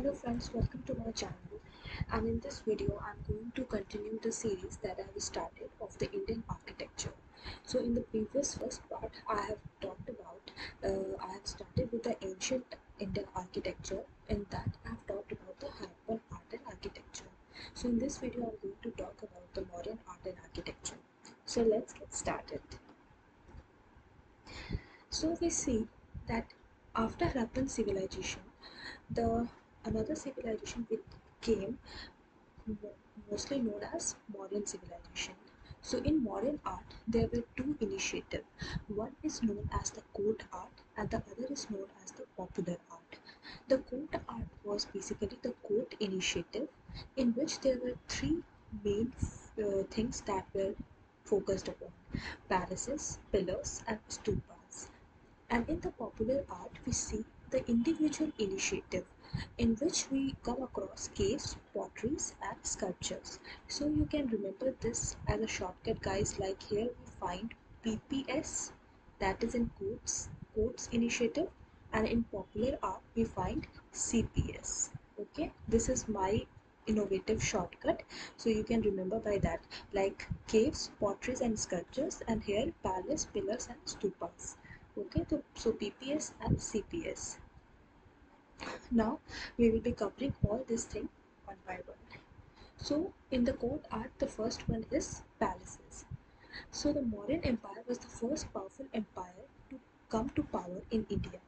Hello friends, welcome to my channel and in this video I'm going to continue the series that I have started of the Indian architecture. So in the previous first part I have talked about, uh, I have started with the ancient Indian architecture in that I have talked about the Harappan art and architecture. So in this video I'm going to talk about the Mauryan art and architecture. So let's get started. So we see that after Harappan civilization the another civilization which came mostly known as Mauryan civilization. So in Mauryan art there were two initiatives one is known as the court art and the other is known as the popular art. The court art was basically the court initiative in which there were three main uh, things that were focused upon palaces pillars and stupas. And in the popular art we see the individual initiative in which we come across caves, potteries and sculptures. So you can remember this as a shortcut guys. Like here we find PPS that is in quotes, quotes initiative and in popular art we find CPS. Okay, this is my innovative shortcut. So you can remember by that. Like caves potteries and sculptures and here palace pillars and stupas. Okay? So, so pps and cps now we will be covering all these things one by one. So in the court art the first one is palaces. So the mauryan empire was the first powerful empire to come to power in india.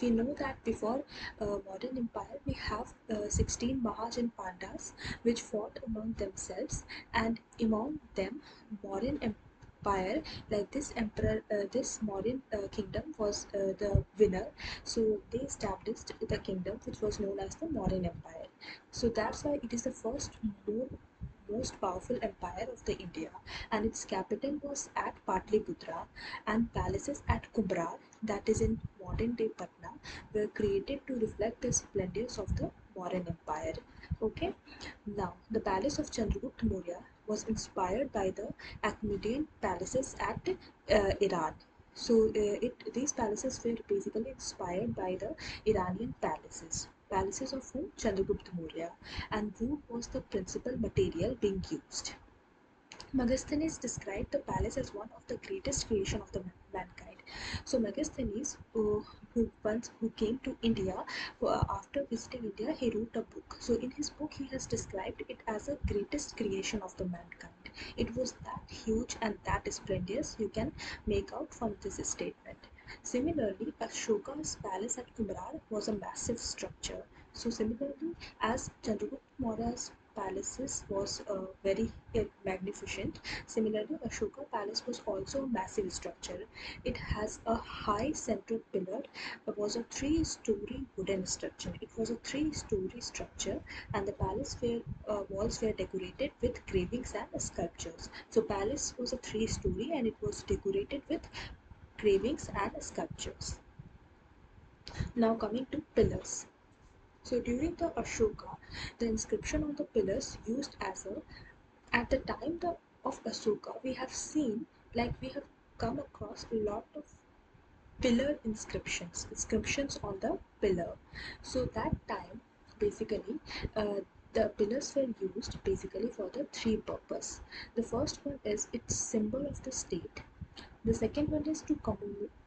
We know that before uh, Mauryan empire we have uh, 16 mahajanapadas which fought among themselves and among them mauryan empire empire like this emperor uh, this Mauryan uh, kingdom was uh, the winner. So they established the kingdom which was known as the Mauryan empire. So that's why it is the first most powerful empire of the India. And its capital was at Patliputra and palaces at Kubra that is in modern day Patna were created to reflect the splendors of the Mauryan empire. Okay? Now the palace of Chandragupta Maurya was inspired by the Achaemenid palaces at uh, Iran. So uh, it these palaces were basically inspired by the Iranian palaces. Palaces of whom Chandragupta Maurya and wood was the principal material being used. Megasthenes described the palace as one of the greatest creation of the mankind. So Megasthenes, uh, who once who came to India uh, after visiting India, he wrote a book. So in his book, he has described it as the greatest creation of the mankind. It was that huge and that splendid you can make out from this statement. Similarly, Ashoka's palace at Kumrar was a massive structure. So similarly, as Chandragupta Maurya's palaces was uh, very uh, magnificent. Similarly, Ashoka Palace was also a massive structure. It has a high central pillar. It was a three-story wooden structure. It was a three-story structure, and the palace were, uh, walls were decorated with carvings and sculptures. So, palace was a three-story, and it was decorated with carvings and sculptures. Now coming to pillars. So during the Ashoka, the inscription on the pillars used as a at the time the, of Ashoka, we have seen like we have come across a lot of pillar inscriptions, inscriptions on the pillar. So that time basically uh, the pillars were used basically for the three purpose. The first one is its symbol of the state. The second one is to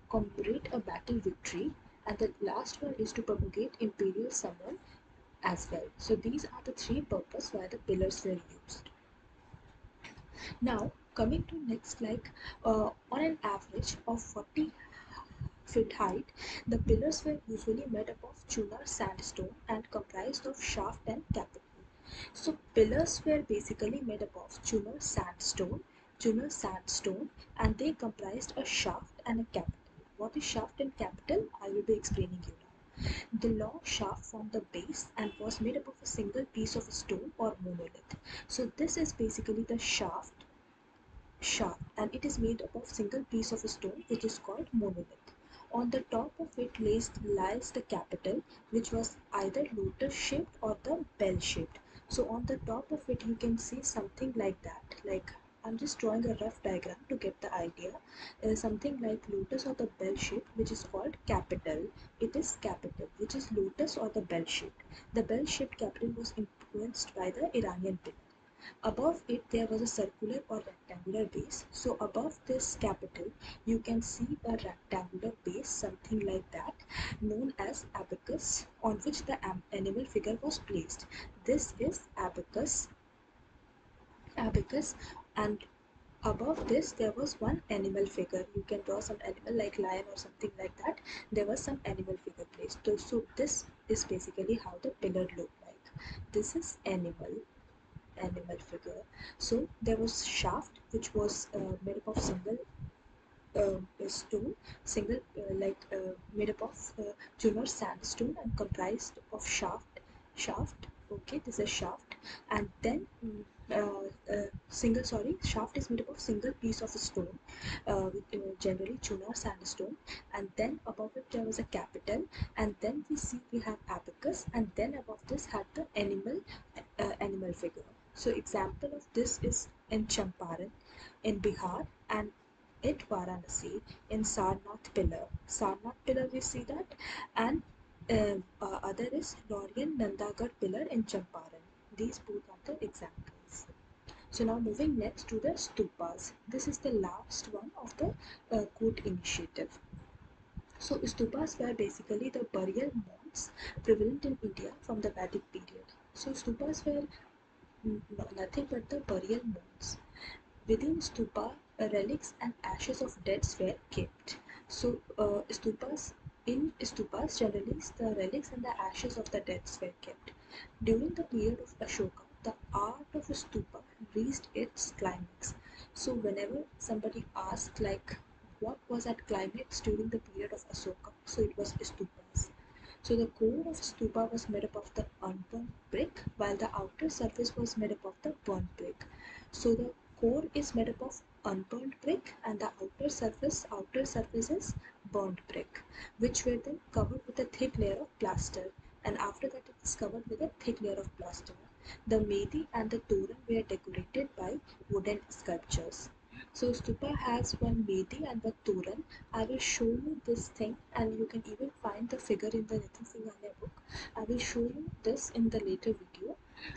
commemorate a battle victory and the last one is to propagate imperial summon as well. So these are the three purpose why the pillars were used. Now coming to next like uh, on an average of 40 feet height, the pillars were usually made up of Chunar sandstone and comprised of shaft and capital. So pillars were basically made up of Chunar sandstone, Chunar sandstone and they comprised a shaft and a capital. What is shaft and capital? I will be explaining you. The long shaft formed the base and was made up of a single piece of stone or monolith. So this is basically the shaft shaft and it is made up of single piece of stone which is called monolith. On the top of it lays, lies the capital which was either lotus shaped or the bell shaped. So on the top of it you can see something like that like I'm just drawing a rough diagram to get the idea. Something like lotus or the bell shape, which is called capital. It is capital, which is lotus or the bell shape. The bell shaped capital was influenced by the Iranian pillar. Above it there was a circular or rectangular base. So above this capital you can see a rectangular base something like that known as abacus on which the animal figure was placed. This is abacus abacus and above this there was one animal figure you can draw some animal like lion or something like that there was some animal figure placed so, so this is basically how the pillar looked like this is animal animal figure. So there was shaft which was uh, made up of single uh, stone, single uh, like uh, made up of uh, Chunar sandstone and comprised of shaft. Shaft. Okay, this is shaft, and then mm, uh, uh, single sorry shaft is made up of single piece of stone uh, with, uh, generally chunar sandstone and then above it there was a capital and then we see we have abacus and then above this had the animal uh, animal figure so example of this is in Champaran in Bihar and at Varanasi in Sarnath pillar. Sarnath pillar we see that and uh, uh, other is Lauriya Nandangarh pillar in Champaran. These both are the examples. So now moving next to the stupas. This is the last one of the uh, initiative. So stupas were basically the burial mounds prevalent in India from the Vedic period. So stupas were nothing but the burial mounds. Within stupa, relics and ashes of deads were kept. So uh, stupas in stupas generally the relics and the ashes of the deads were kept. During the period of Ashoka, the art of a stupa reached its climax. So whenever somebody asks like what was at climax during the period of Ashoka, so it was stupas. So the core of stupa was made up of the unburnt brick while the outer surface was made up of the burnt brick. So the core is made up of unburnt brick and the outer surface outer surface is burnt brick which were then covered with a thick layer of plaster and after that it is covered with a thick layer of plaster. The Medhi and the Toran were decorated by wooden sculptures. So stupa has one Medhi and one Toran. I will show you this thing and you can even find the figure in the Nitin Singhania book. I will show you this in the later video.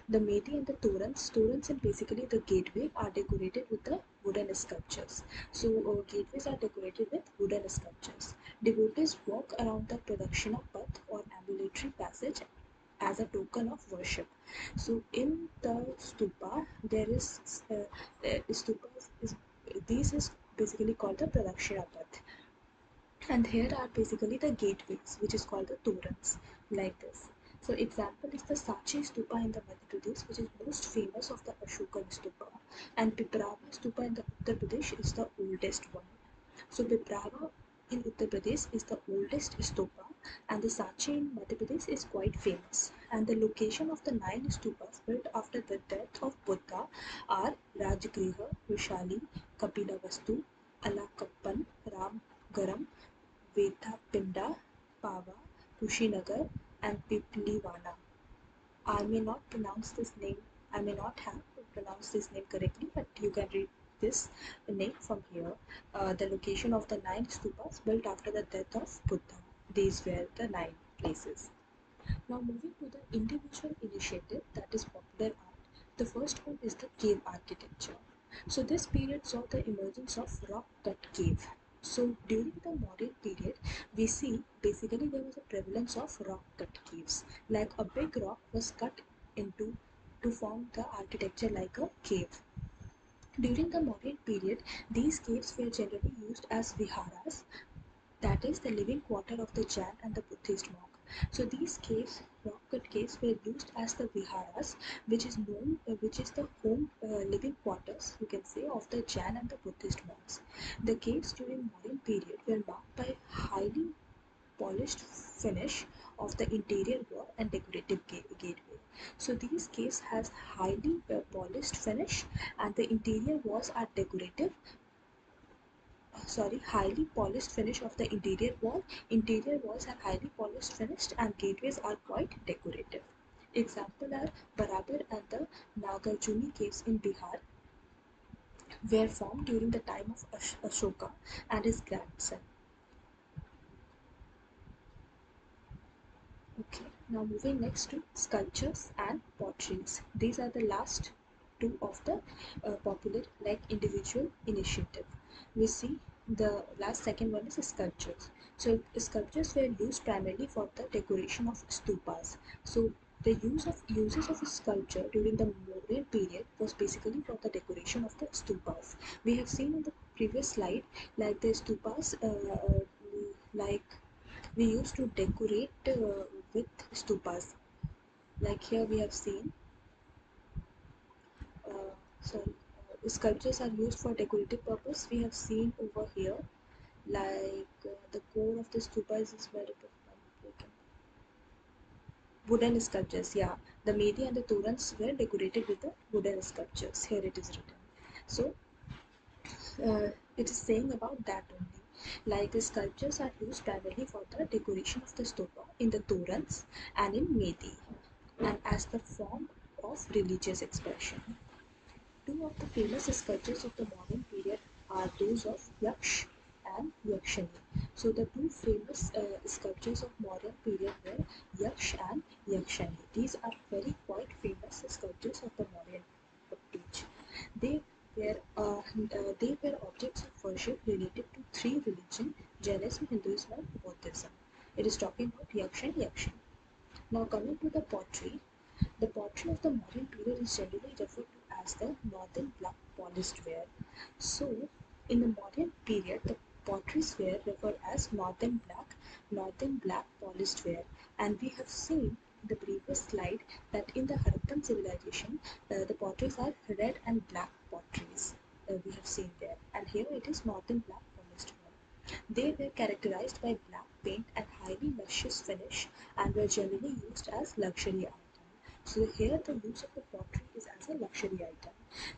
The Medhi and the Torans, Torans and basically the gateway are decorated with the wooden sculptures. So uh, gateways are decorated with wooden sculptures. Devotees walk around the Pradakshina Path or ambulatory passage as a token of worship. So in the stupa, there is uh, uh, stupa is this is basically called the Pradakshina Path. And here are basically the gateways, which is called the Torans, like this. So example is the Sanchi Stupa in the Madhya Pradesh, which is most famous of the Ashokan Stupa. And Piprava Stupa in the Uttar Pradesh is the oldest one. So Piprava in Uttar Pradesh is the oldest stupa and the Sanchi in Madhya Pradesh is quite famous. And the location of the nine stupas built after the death of Buddha are Rajgriha, Vishali, Kapilavastu, Alakappan, Ram Garam, Pinda, Pava, Kushinagar and Pipliwana. I may not pronounce this name, I may not have pronounced this name correctly, but you can read this name from here. Uh, the location of the nine stupas built after the death of Buddha. These were the nine places. Now moving to the individual initiative that is popular art. The first one is the cave architecture. So this period saw the emergence of rock cut cave. So during the Mauryan period, we see basically there was a prevalence of rock cut caves. Like a big rock was cut into to form the architecture like a cave. During the Mauryan period, these caves were generally used as viharas, that is the living quarter of the Jain and the Buddhist monk. So these caves, rock cut caves, were used as the viharas, which is known, uh, which is the home uh, living quarters, you can say, of the Jain and the Buddhist monks. The caves during Mauryan period were marked by highly polished finish of the interior wall and decorative gateway. So these caves has highly polished finish and the interior walls are decorative sorry highly polished finish of the interior wall interior walls are highly polished finished and gateways are quite decorative example are Barabar and the Nagarjuni caves in Bihar were formed during the time of Ash- Ashoka and his grandson. Okay, now moving next to sculptures and potteries. These are the last two of the uh, popular like individual initiative. We see the last second one is sculptures. So sculptures were used primarily for the decoration of stupas. So the use of uses of sculpture during the Mauryan period was basically for the decoration of the stupas. We have seen in the previous slide like the stupas uh, like we used to decorate uh, with stupas. Like here we have seen uh, sorry uh, sculptures are used for decorative purpose. We have seen over here like uh, the core of the stupas is made up of wooden sculptures. Yeah the medhi and the torans were decorated with the wooden sculptures. Here it is written. So uh, it is saying about that only like the sculptures are used primarily for the decoration of the stupa in the torans and in medhi and as the form of religious expression. Two of the famous sculptures of the Mauryan period are those of yaksh and yakshani so the two famous uh, sculptures of Mauryan period were yaksh and yakshani these are very quite famous sculptures of the Mauryan age. They were uh, uh, they were objects of worship related three religions: Jainism, Hinduism, and Buddhism. It is talking about Yaksh and Yakshan. Now coming to the pottery, the pottery of the Mauryan period is generally referred to as the northern black polished ware. So in the Mauryan period, the pottery were referred as northern black, northern black polished ware, and we have seen in the previous slide that in the Harappan civilization, uh, the potteries are red and black potteries. Uh, we have seen there, and here it is northern black ware. They were characterized by black paint and highly luscious finish, and were generally used as luxury items. So here the use of the pottery is as a luxury item.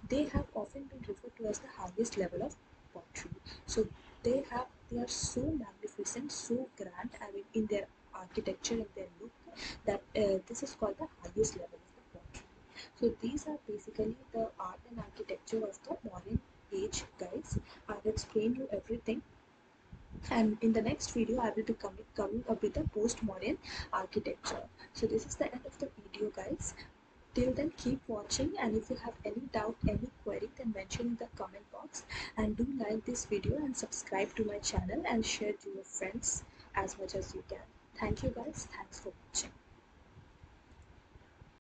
They have often been referred to as the highest level of pottery. So they have they are so magnificent, so grand, I mean in their architecture and their look that uh, this is called the highest level of the pottery. So these are basically the art and architecture of the Mauryan age guys. I've explained you everything and in the next video I will be coming, coming up with the post-Mauryan architecture. So this is the end of the video guys. Till then keep watching and if you have any doubt, any query then mention in the comment box and do like this video and subscribe to my channel and share to your friends as much as you can. Thank you guys. Thanks for watching.